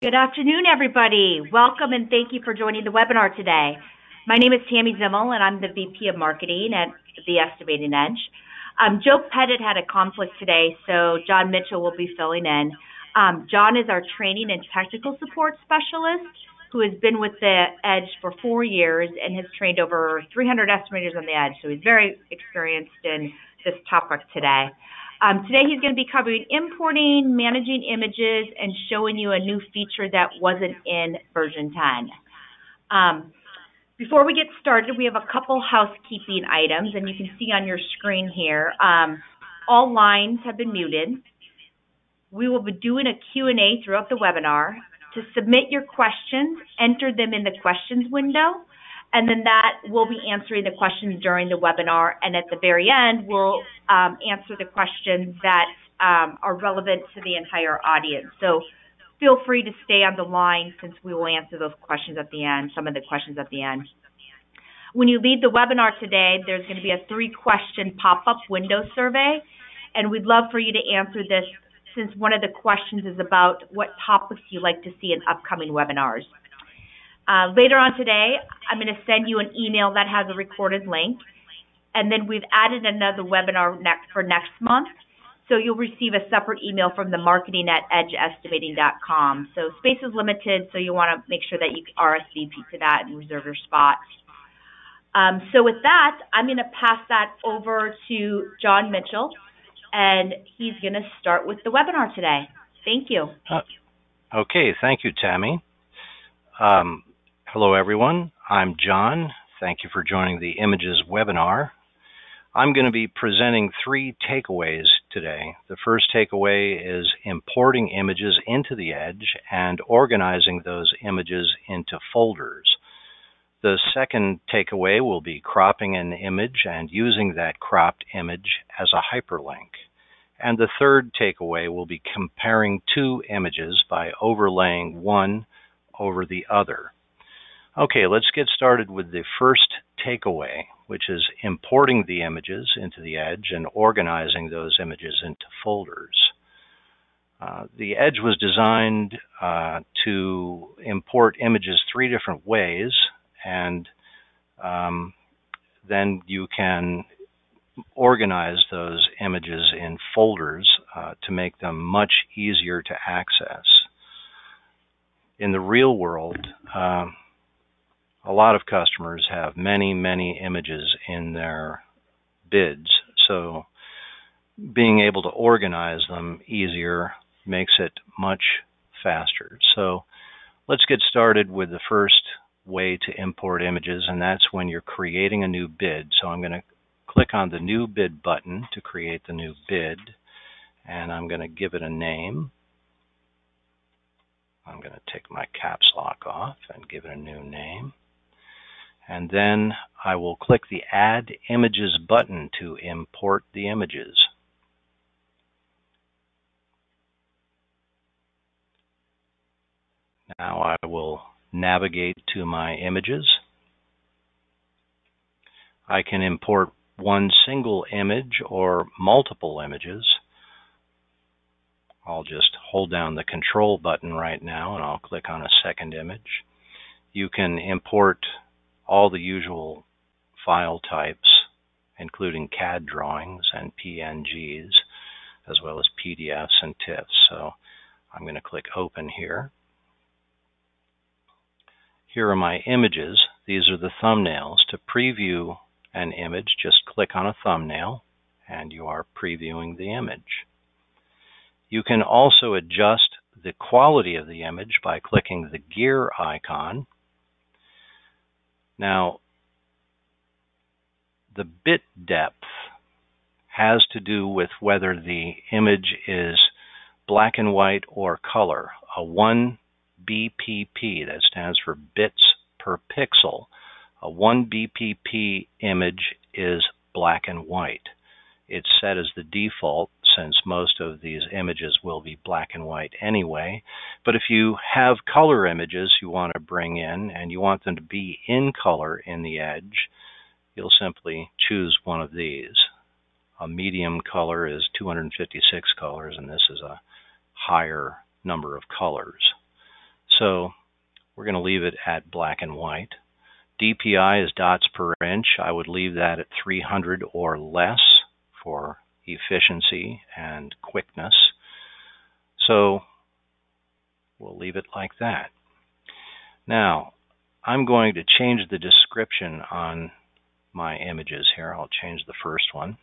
Good afternoon, everybody. Welcome and thank you for joining the webinar today. My name is Tammy Zimmel, and I'm the VP of Marketing at the Estimating Edge. Um, Joe Pettit had a conflict today, so John Mitchell will be filling in. Um, John is our training and technical support specialist who has been with the Edge for four years and has trained over 300 estimators on the Edge, so he's very experienced in this topic today. Um, today he's going to be covering importing, managing images, and showing you a new feature that wasn't in version 10. Um, before we get started, we have a couple housekeeping items, and you can see on your screen here. Um, all lines have been muted. We will be doing a Q&A throughout the webinar. To submit your questions, enter them in the questions window and then that will be answering the questions during the webinar. And at the very end, we'll um, answer the questions that um, are relevant to the entire audience. So feel free to stay on the line since we will answer those questions at the end, some of the questions at the end. When you leave the webinar today, there's going to be a three question pop-up window survey. And we'd love for you to answer this since one of the questions is about what topics you like to see in upcoming webinars. Uh, later on today, I'm going to send you an email that has a recorded link. And then we've added another webinar next for next month. So you'll receive a separate email from the marketing at edgeestimating.com. So space is limited, so you want to make sure that you RSVP to that and reserve your spot. Um, so with that, I'm going to pass that over to John Mitchell, and he's going to start with the webinar today. Thank you. Uh, okay, thank you, Tammy. Um, Hello everyone, I'm John. Thank you for joining the Images webinar. I'm going to be presenting three takeaways today. The first takeaway is importing images into the Edge and organizing those images into folders. The second takeaway will be cropping an image and using that cropped image as a hyperlink. And the third takeaway will be comparing two images by overlaying one over the other. Okay, let's get started with the first takeaway, which is importing the images into the Edge and organizing those images into folders. Uh, the Edge was designed uh, to import images three different ways, and um, then you can organize those images in folders uh, to make them much easier to access. In the real world, um, a lot of customers have many, many images in their bids. So being able to organize them easier makes it much faster. So let's get started with the first way to import images, and that's when you're creating a new bid. So I'm going to click on the new bid button to create the new bid, and I'm going to give it a name. I'm going to take my caps lock off and give it a new name and then I will click the Add Images button to import the images. Now I will navigate to my images. I can import one single image or multiple images. I'll just hold down the control button right now and I'll click on a second image. You can import all the usual file types, including CAD drawings and PNGs, as well as PDFs and TIFFs. So I'm going to click Open here. Here are my images. These are the thumbnails. To preview an image, just click on a thumbnail and you are previewing the image. You can also adjust the quality of the image by clicking the gear icon now, the bit depth has to do with whether the image is black and white or color. A 1 BPP, that stands for bits per pixel, a 1 BPP image is black and white. It's set as the default since most of these images will be black and white anyway. But if you have color images you want to bring in and you want them to be in color in the edge, you'll simply choose one of these. A medium color is 256 colors and this is a higher number of colors. So we're going to leave it at black and white. DPI is dots per inch. I would leave that at 300 or less for efficiency and quickness. So we'll leave it like that. Now, I'm going to change the description on my images here. I'll change the first one.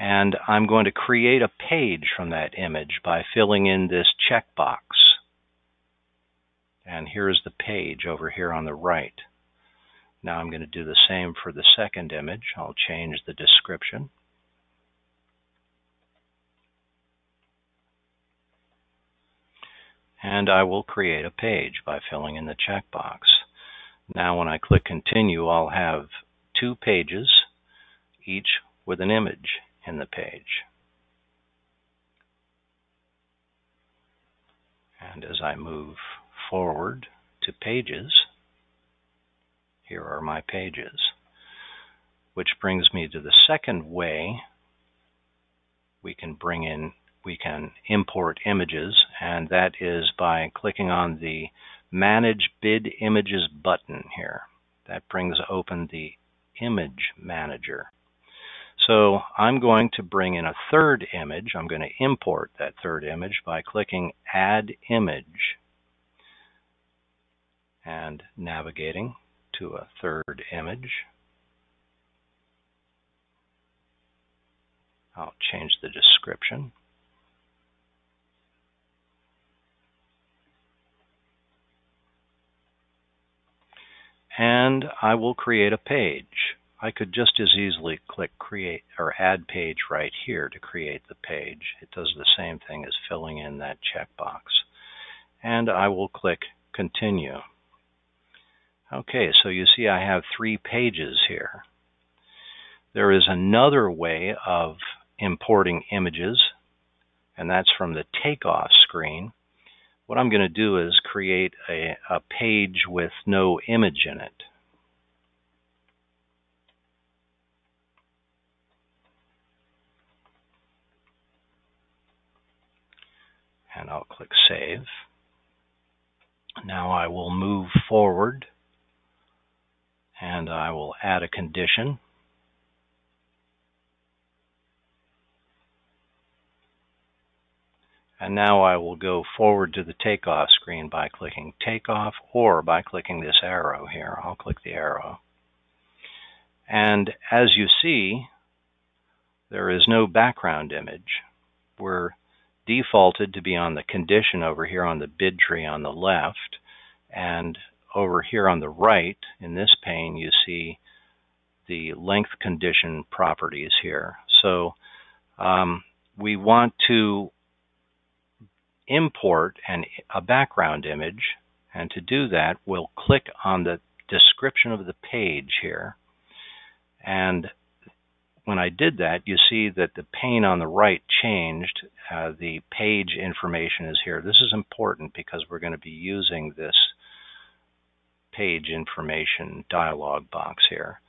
And I'm going to create a page from that image by filling in this checkbox. And here's the page over here on the right. Now I'm going to do the same for the second image. I'll change the description. And I will create a page by filling in the checkbox. Now when I click continue, I'll have two pages, each with an image in the page. And as I move forward to pages, here are my pages. Which brings me to the second way we can bring in, we can import images, and that is by clicking on the Manage Bid Images button here. That brings open the Image Manager. So I'm going to bring in a third image. I'm going to import that third image by clicking Add Image and navigating to a third image. I'll change the description. And I will create a page. I could just as easily click create or add page right here to create the page. It does the same thing as filling in that checkbox. And I will click continue. Okay, so you see I have three pages here. There is another way of importing images, and that's from the takeoff screen. What I'm going to do is create a, a page with no image in it. And I'll click Save. Now I will move forward and I will add a condition. And now I will go forward to the takeoff screen by clicking takeoff or by clicking this arrow here. I'll click the arrow. And as you see, there is no background image. We're defaulted to be on the condition over here on the bid tree on the left. And over here on the right in this pane, you see the length condition properties here. So um, we want to import an, a background image, and to do that, we'll click on the description of the page here. And when I did that, you see that the pane on the right changed. Uh, the page information is here. This is important because we're going to be using this page information dialog box here.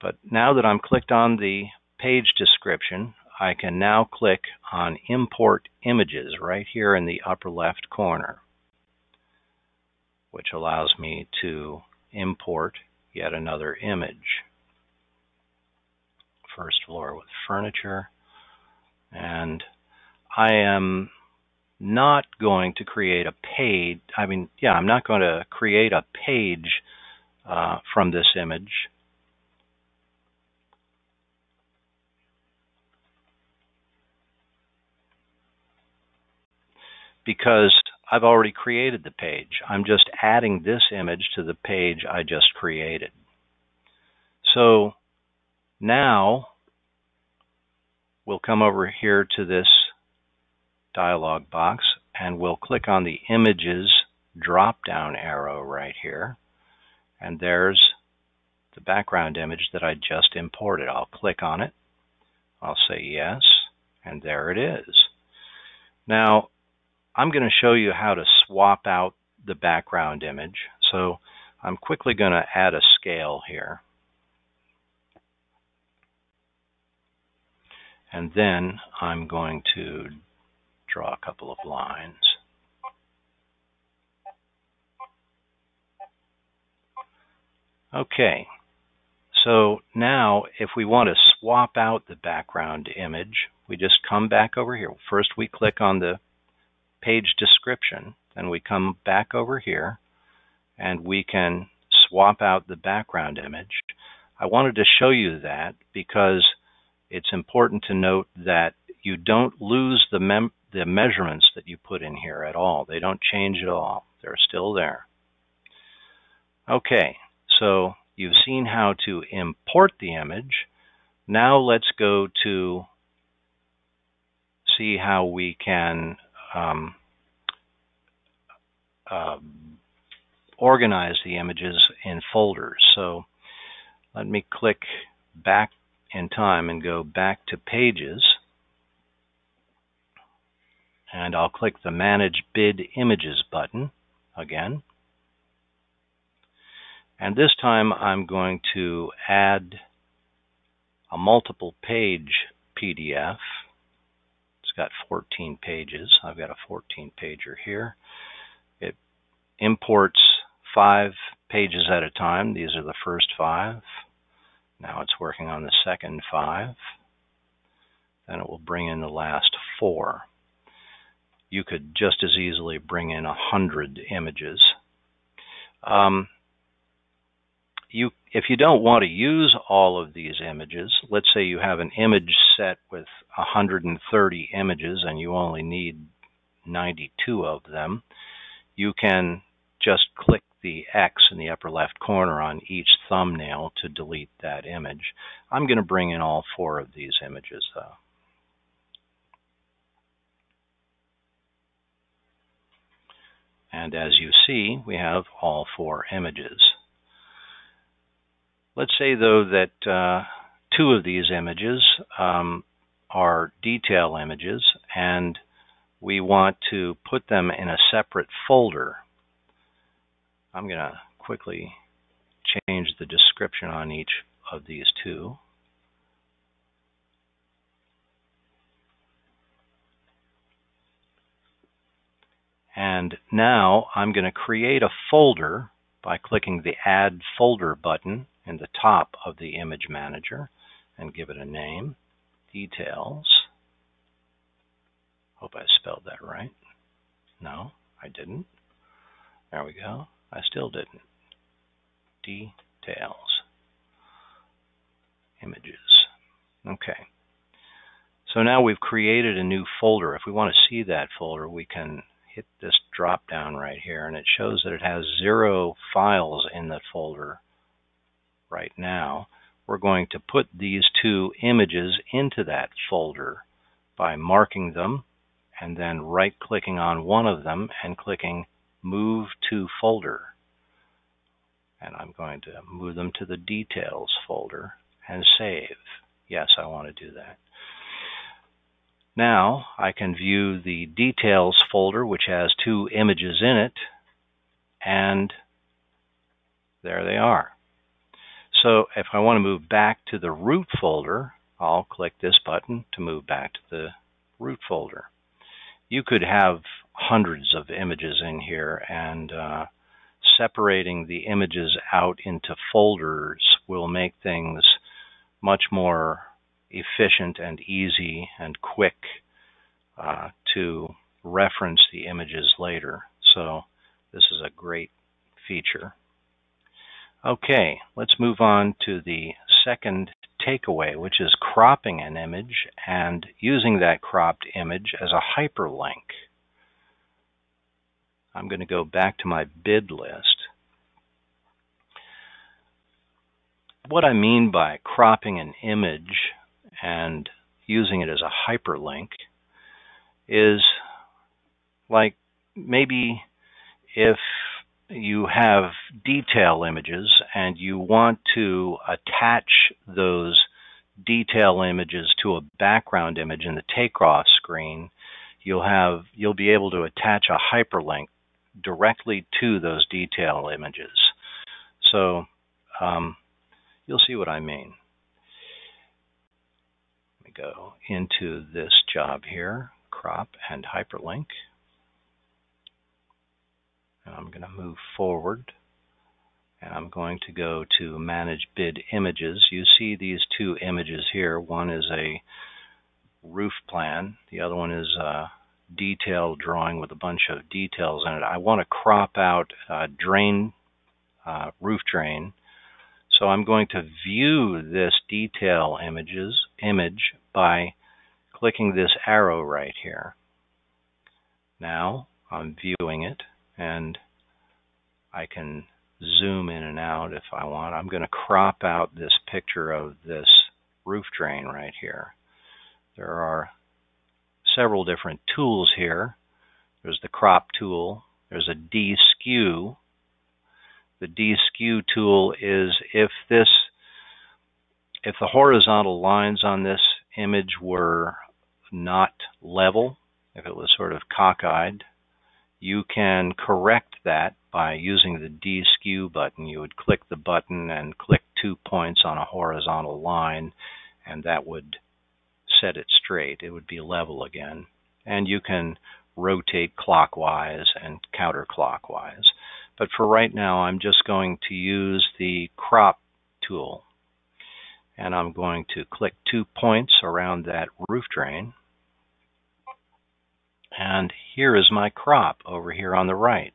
But now that I'm clicked on the page description, I can now click on Import Images right here in the upper left corner, which allows me to import yet another image. First floor with furniture. And I am not going to create a page. I mean, yeah, I'm not going to create a page uh, from this image. Because I've already created the page. I'm just adding this image to the page I just created. So now we'll come over here to this dialog box and we'll click on the images drop down arrow right here and there's the background image that I just imported. I'll click on it. I'll say yes and there it is. Now I'm going to show you how to swap out the background image. So I'm quickly going to add a scale here. And then I'm going to draw a couple of lines. Okay, so now if we want to swap out the background image, we just come back over here. First we click on the page description, then we come back over here and we can swap out the background image. I wanted to show you that because it's important to note that you don't lose the, mem the measurements that you put in here at all. They don't change at all. They're still there. Okay, so you've seen how to import the image. Now let's go to see how we can um, uh, organize the images in folders. So let me click back in time and go back to Pages. And I'll click the Manage Bid Images button again. And this time I'm going to add a multiple page PDF. It's got 14 pages. I've got a 14 pager here. It imports five pages at a time. These are the first five. Now it's working on the second five. Then it will bring in the last four. You could just as easily bring in a hundred images. Um, you, if you don't want to use all of these images, let's say you have an image set with 130 images and you only need 92 of them, you can just click the X in the upper left corner on each thumbnail to delete that image. I'm going to bring in all four of these images though. And as you see, we have all four images. Let's say though that uh, two of these images um, are detail images and we want to put them in a separate folder. I'm going to quickly change the description on each of these two. And now I'm going to create a folder by clicking the Add Folder button in the top of the Image Manager and give it a name, Details. Hope I spelled that right. No, I didn't. There we go. I still didn't. Details. Images. Okay. So now we've created a new folder. If we want to see that folder, we can hit this drop down right here and it shows that it has zero files in that folder right now. We're going to put these two images into that folder by marking them and then right clicking on one of them and clicking move to folder and I'm going to move them to the details folder and save. Yes, I want to do that. Now I can view the details folder which has two images in it and there they are. So if I want to move back to the root folder, I'll click this button to move back to the root folder. You could have hundreds of images in here and uh, separating the images out into folders will make things much more efficient and easy and quick uh, to reference the images later. So this is a great feature. Okay, let's move on to the second takeaway, which is cropping an image and using that cropped image as a hyperlink. I'm going to go back to my bid list. What I mean by cropping an image and using it as a hyperlink is like maybe if you have detail images and you want to attach those detail images to a background image in the takeoff screen, you'll have you'll be able to attach a hyperlink directly to those detail images. So um, you'll see what I mean. Go into this job here, crop and hyperlink. And I'm going to move forward and I'm going to go to manage bid images. You see these two images here. One is a roof plan. The other one is a detailed drawing with a bunch of details in it. I want to crop out a drain, uh, roof drain. So I'm going to view this detail images image by clicking this arrow right here. Now I'm viewing it and I can zoom in and out if I want. I'm going to crop out this picture of this roof drain right here. There are several different tools here. There's the crop tool. There's a deskew. The deskew tool is if this if the horizontal lines on this image were not level, if it was sort of cockeyed, you can correct that by using the deskew button. You would click the button and click two points on a horizontal line, and that would set it straight. It would be level again. And you can rotate clockwise and counterclockwise. But for right now, I'm just going to use the crop tool. And I'm going to click two points around that roof drain and here is my crop over here on the right.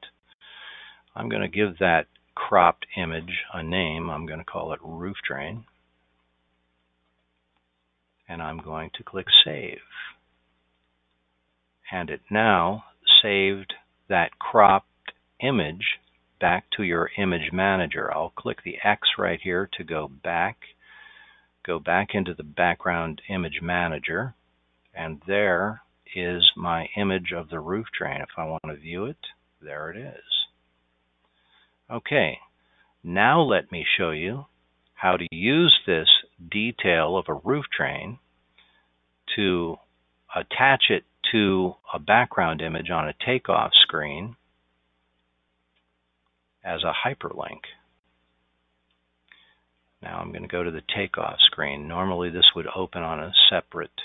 I'm going to give that cropped image a name. I'm going to call it roof drain. And I'm going to click Save. And it now saved that cropped image back to your image manager. I'll click the X right here to go back, go back into the background image manager, and there is my image of the roof drain. If I want to view it, there it is. Okay, now let me show you how to use this detail of a roof drain to attach it to a background image on a takeoff screen as a hyperlink. Now I'm going to go to the takeoff screen. Normally this would open on a separate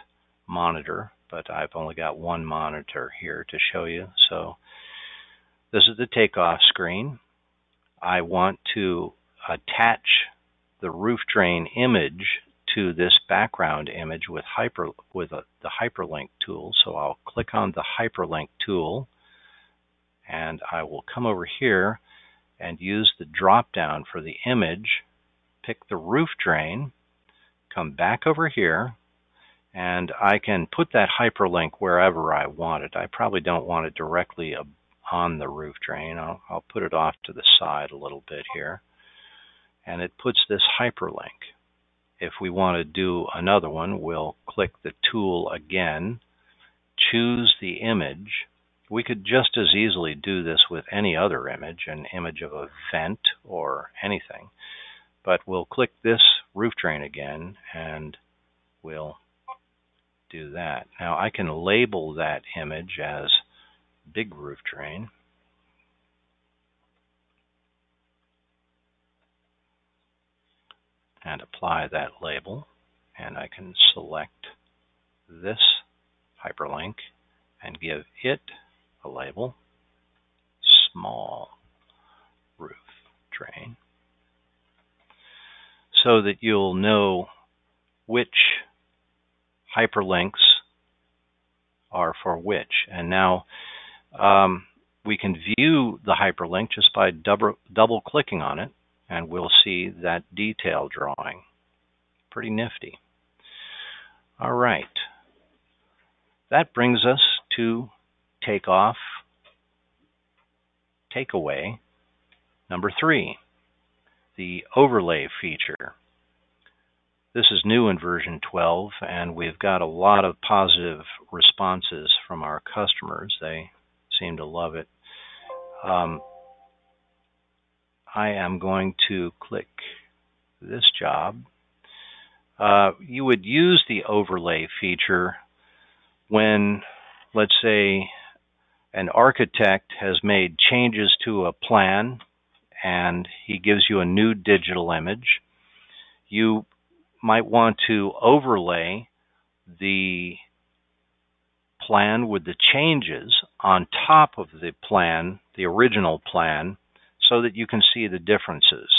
monitor but I've only got one monitor here to show you. So this is the takeoff screen. I want to attach the roof drain image to this background image with hyper with a, the hyperlink tool. So I'll click on the hyperlink tool and I will come over here and use the drop down for the image, pick the roof drain, come back over here and I can put that hyperlink wherever I want it. I probably don't want it directly on the roof drain. I'll, I'll put it off to the side a little bit here. And it puts this hyperlink. If we want to do another one, we'll click the tool again, choose the image. We could just as easily do this with any other image, an image of a vent or anything. But we'll click this roof drain again and we'll do that. Now I can label that image as big roof drain. And apply that label. And I can select this hyperlink and give it a label, small roof drain, so that you'll know which hyperlinks are for which. And now um, we can view the hyperlink just by double, double clicking on it, and we'll see that detail drawing. Pretty nifty. All right. That brings us to takeoff, takeaway number three, the overlay feature. This is new in version 12, and we've got a lot of positive responses from our customers. They seem to love it. Um, I am going to click this job. Uh, you would use the overlay feature when, let's say, an architect has made changes to a plan and he gives you a new digital image. You might want to overlay the plan with the changes on top of the plan, the original plan, so that you can see the differences.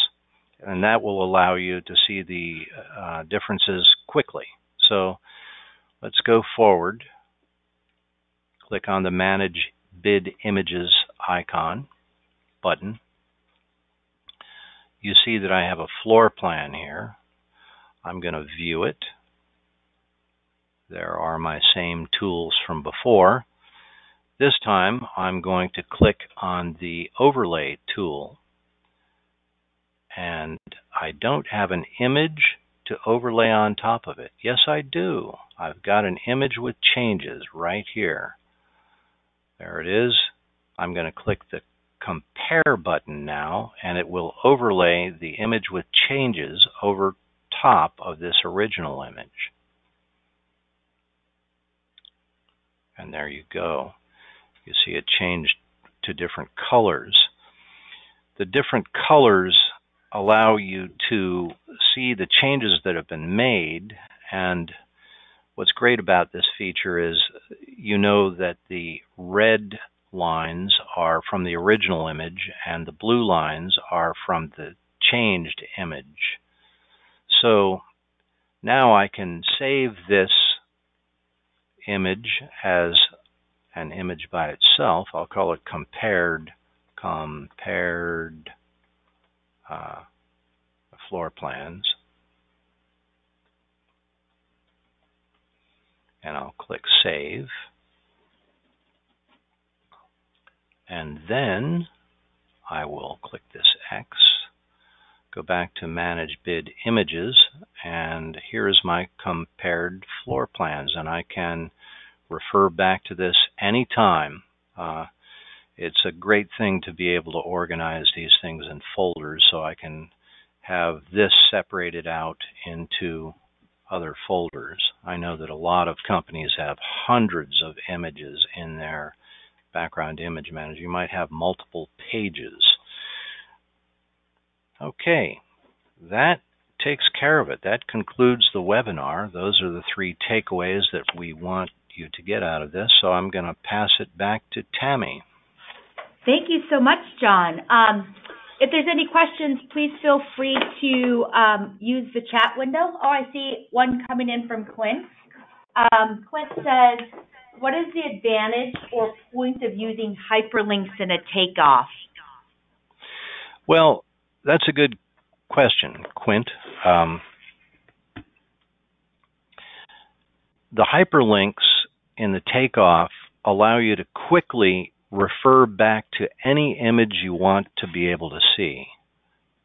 And that will allow you to see the uh, differences quickly. So let's go forward. Click on the Manage Bid Images icon button. You see that I have a floor plan here. I'm going to view it. There are my same tools from before. This time I'm going to click on the Overlay tool and I don't have an image to overlay on top of it. Yes, I do. I've got an image with changes right here. There it is. I'm going to click the Compare button now, and it will overlay the image with changes over top of this original image. And there you go. You see it changed to different colors. The different colors allow you to see the changes that have been made. And what's great about this feature is you know that the red lines are from the original image and the blue lines are from the changed image. So now I can save this image as an image by itself. I'll call it compared compared uh, floor plans. And I'll click Save. And then I will click this X, go back to Manage Bid Images, and here is my compared floor plans. And I can refer back to this anytime. Uh, it's a great thing to be able to organize these things in folders so I can have this separated out into other folders. I know that a lot of companies have hundreds of images in their background image manager. You might have multiple pages. Okay, that takes care of it. That concludes the webinar. Those are the three takeaways that we want you to get out of this. So I'm going to pass it back to Tammy. Thank you so much, John. Um, if there's any questions, please feel free to um, use the chat window. Oh, I see one coming in from Clint. Um, Clint says, what is the advantage or point of using hyperlinks in a takeoff? Well, that's a good question, Quint. Um, the hyperlinks in the takeoff allow you to quickly refer back to any image you want to be able to see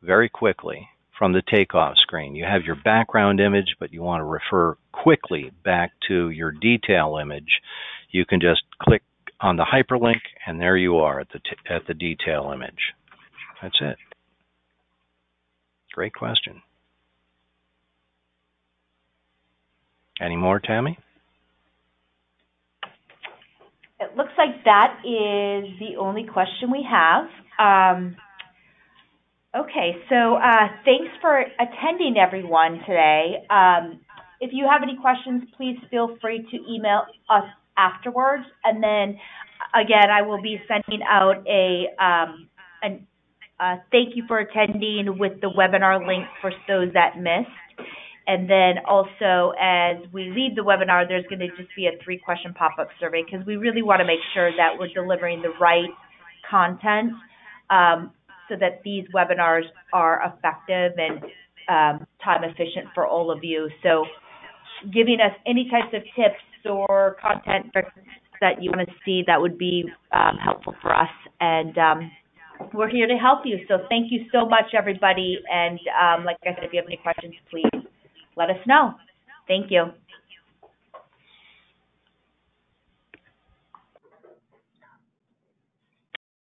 very quickly from the takeoff screen. You have your background image, but you want to refer quickly back to your detail image. You can just click on the hyperlink, and there you are at the at the detail image. That's it. Great question. Any more, Tammy? It looks like that is the only question we have. Um, okay, so uh, thanks for attending, everyone, today. Um, if you have any questions, please feel free to email us afterwards. And then, again, I will be sending out a um, an, thank you for attending with the webinar link for those that missed. And then also, as we leave the webinar, there's going to just be a three question pop up survey because we really want to make sure that we're delivering the right content um, so that these webinars are effective and um, time efficient for all of you. So, giving us any types of tips or content that you want to see that would be um, helpful for us. And um, we're here to help you. So, thank you so much, everybody. And um, like I said, if you have any questions, please let us know. Thank you.